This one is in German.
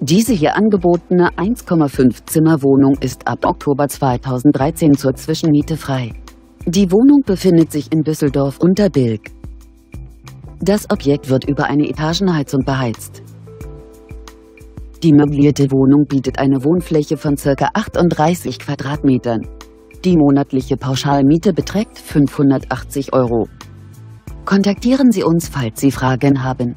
Diese hier angebotene 1,5 Zimmer Wohnung ist ab Oktober 2013 zur Zwischenmiete frei. Die Wohnung befindet sich in Düsseldorf unter Bilk. Das Objekt wird über eine Etagenheizung beheizt. Die möblierte Wohnung bietet eine Wohnfläche von ca. 38 Quadratmetern. Die monatliche Pauschalmiete beträgt 580 Euro. Kontaktieren Sie uns, falls Sie Fragen haben.